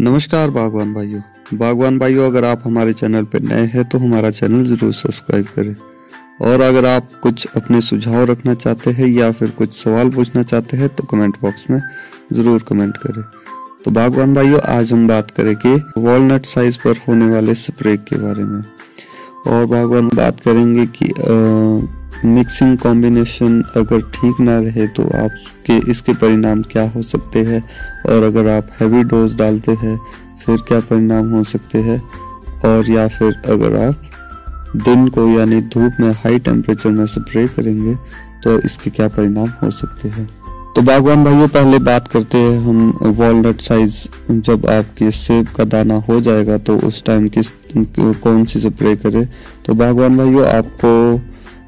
नमस्कार बागवान भाइयों। बागवान भाइयों अगर आप हमारे चैनल पर नए हैं तो हमारा चैनल ज़रूर सब्सक्राइब करें। और अगर आप कुछ अपने सुझाव रखना चाहते हैं या फिर कुछ सवाल पूछना चाहते हैं तो कमेंट बॉक्स में ज़रूर कमेंट करें। तो बागवान भाइयों आज हम बात करेंगे वॉलनट साइज़ पर होने वाले स्प्रे के बारे में। और बागवान बात करेंगे कि आ, मिक्सिंग कॉम्बिनेशन अगर ठीक ना रहे तो आपके इसके परिणाम क्या हो सकते हैं? और अगर आप हैवी डोज डालते हैं, फिर क्या परिणाम हो सकते हैं? और या फिर अगर आप दिन को यानी धूप में हाई टेम्परेचर में स्प्रे करेंगे तो इसके क्या परिणाम हो सकते हैं? तो बागवान भाइयों, पहले बात करते हैं हम वॉलनट साइज़ जब आपके सेब का दाना हो जाएगा तो उस टाइम किस, कौन सी स्प्रे करें? तो बागवान भाइयों, आपको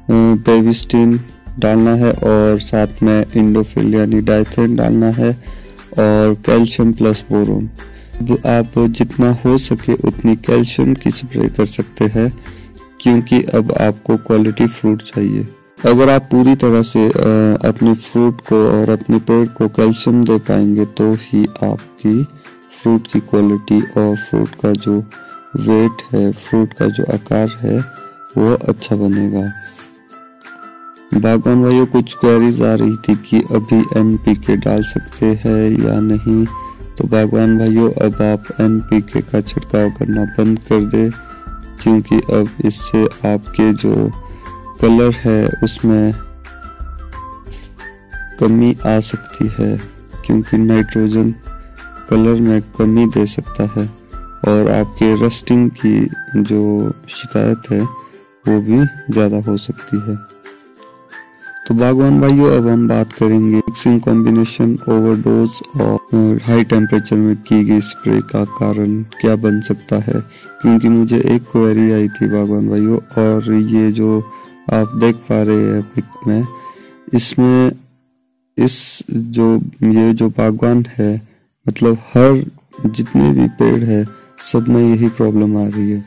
बेबिस्टीन डालना है और साथ में इंडोफिल यानी डाइथेन डालना है और कैल्शियम प्लस बोरोन। आप जितना हो सके उतनी कैल्शियम की स्प्रे कर सकते हैं, क्योंकि अब आपको क्वालिटी फ्रूट चाहिए। अगर आप पूरी तरह से अपने फ्रूट को और अपने पेड़ को कैल्शियम दे पाएँगे तो ही आपकी फ्रूट की क्वालिटी और फ्रूट का जो वेट है, फ्रूट का जो आकार है, वो अच्छा बनेगा। बागवान भाइयों, कुछ क्वेरीज आ रही थी कि अभी एन के डाल सकते हैं या नहीं। तो बागवान भाइयों, अब आप एन के छिड़काव करना बंद कर दे, क्योंकि अब इससे आपके जो कलर है, उसमें कमी आ सकती है, क्योंकि नाइट्रोजन कलर में कमी दे सकता है। और आपके रस्टिंग की जो शिकायत है, वो भी ज़्यादा हो सकती है। तो बागवान भाइयों, अब हम बात करेंगे मिक्सिंग कॉम्बिनेशन ओवरडोज और हाई टेम्परेचर में की गई स्प्रे का कारण क्या बन सकता है? क्योंकि मुझे एक क्वेरी आई थी बागवान भाइयों, और ये जो आप देख पा रहे हैं पिक में, इसमें इस जो, ये जो बागवान है मतलब हर जितने भी पेड़ है, सब में यही प्रॉब्लम आ रही है।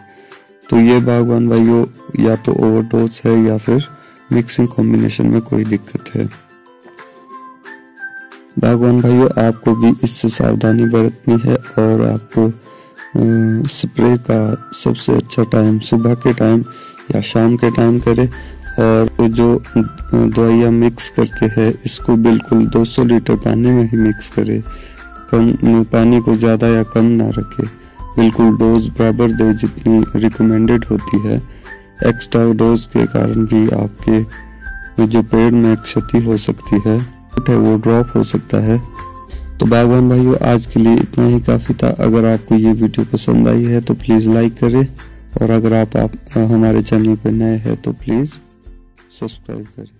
तो ये बागवान भाइयों, या तो ओवरडोज है या फिर मिक्सिंग कॉम्बिनेशन में कोई दिक्कत है। बागवान भाइयों, आपको भी इससे सावधानी बरतनी है और आपको स्प्रे का सबसे अच्छा टाइम सुबह के टाइम या शाम के टाइम करें और जो दवाइयाँ मिक्स करते हैं, इसको बिल्कुल 200 लीटर पानी में ही मिक्स करें। कम, पानी को ज़्यादा या कम ना रखें। बिल्कुल डोज बराबर दे जितनी रिकमेंडेड होती है। एक्स्ट्रा डोज के कारण भी आपके जो पेड़ में क्षति हो सकती है वो ड्रॉप हो सकता है। तो बागवान भाइयों आज के लिए इतना ही काफ़ी था। अगर आपको ये वीडियो पसंद आई है तो प्लीज़ लाइक करें। और अगर आप, आप हमारे चैनल पर नए हैं तो प्लीज़ सब्सक्राइब करें।